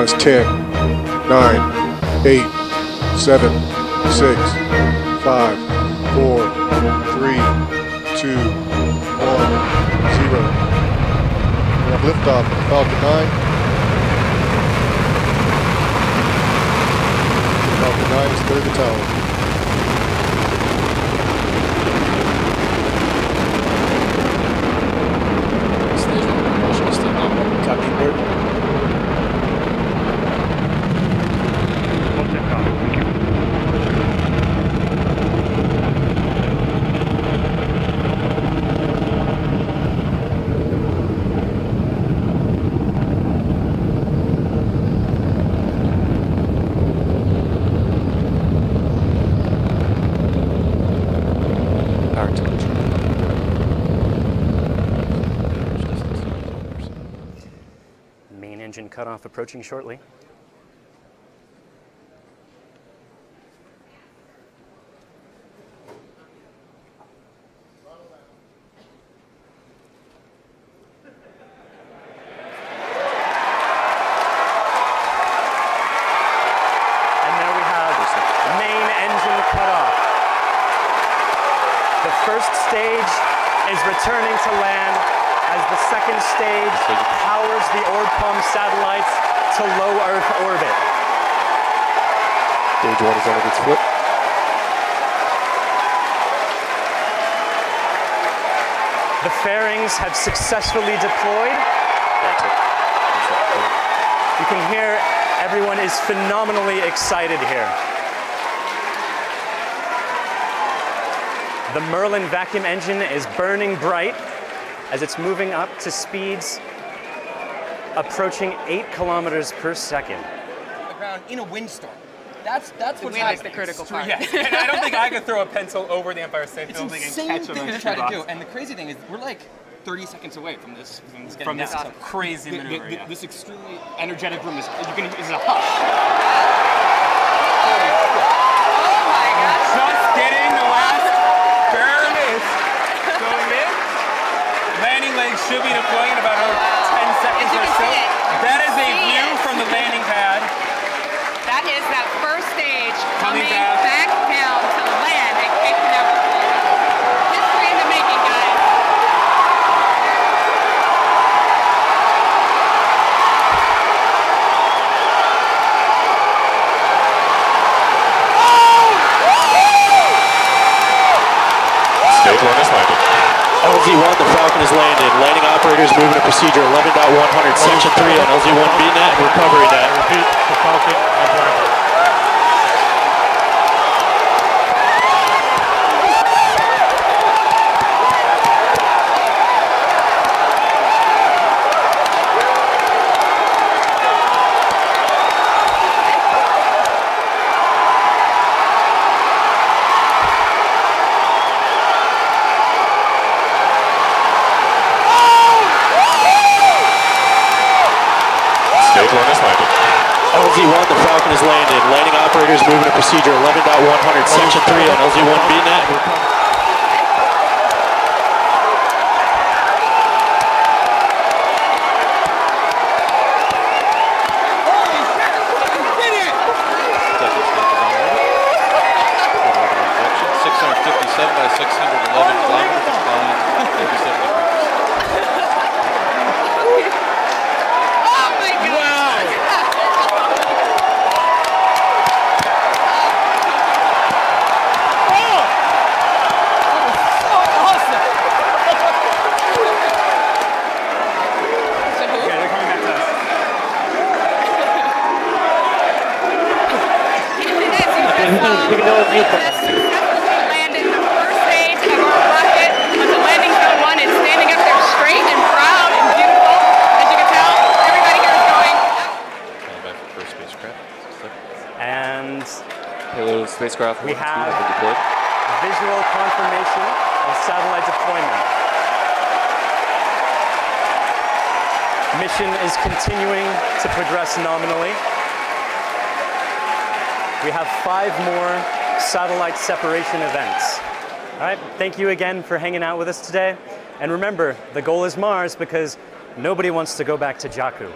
minus 10, 9, 8, 7, 6, 5, 4, 3, 2, 1, 0. We have liftoff of Falcon 9. Falcon 9 is clear the tower. Stage one, motion is still on. Copy, Bert. Power to control. Main engine cutoff approaching shortly. And there we have main engine cutoff. The first stage is returning to land as the second stage powers the ORBCOMM satellites to low Earth orbit. Stage one is on its flip. The fairings have successfully deployed. You can hear everyone is phenomenally excited here. The Merlin vacuum engine is burning bright as it's moving up to speeds approaching 8 kilometers per second. the ground in a windstorm. That's that's what's wind happening. the critical So, part. Yeah, and I don't think I could throw a pencil over the Empire State It's Building and insane catch them thing in to a try to do. And the crazy thing is, we're like 30 seconds away from this from this, From this down. crazy The- the- maneuver, the- yeah. This extremely energetic room is you can is a hush. Should be deploying in about oh, 10 seconds or so. That is a view it. from the landing pad. That is that first stage Coming coming, back. back. down to land at Cape Canaveral. History in the making, guys. Stage one is landing. LZ1, the Falcon is landed. Landing operators moving to procedure 11.100, section 3 on LZ1 BNet and recovery net. Repeat, the Falcon uh, LZ1, the Falcon is landed. Landing operators moving to procedure 11.100, section 3 on LZ1 BNet by six hundred eleven kilometers, inclined thirty-seven degrees. Oh my gosh. Yeah, they're coming back to us. And as you just saw, we just successfully landed the first stage of our rocket onto landing zone one. It's standing up there straight and proud and beautiful. As you can tell, everybody here is going. Standing by for first spacecraft. And Payload spacecraft We one and two have- visual confirmation of satellite deployment. Mission is continuing to progress nominally. We have five more satellite separation events. All right, thank you again for hanging out with us today. And remember, the goal is Mars because nobody wants to go back to Jakku.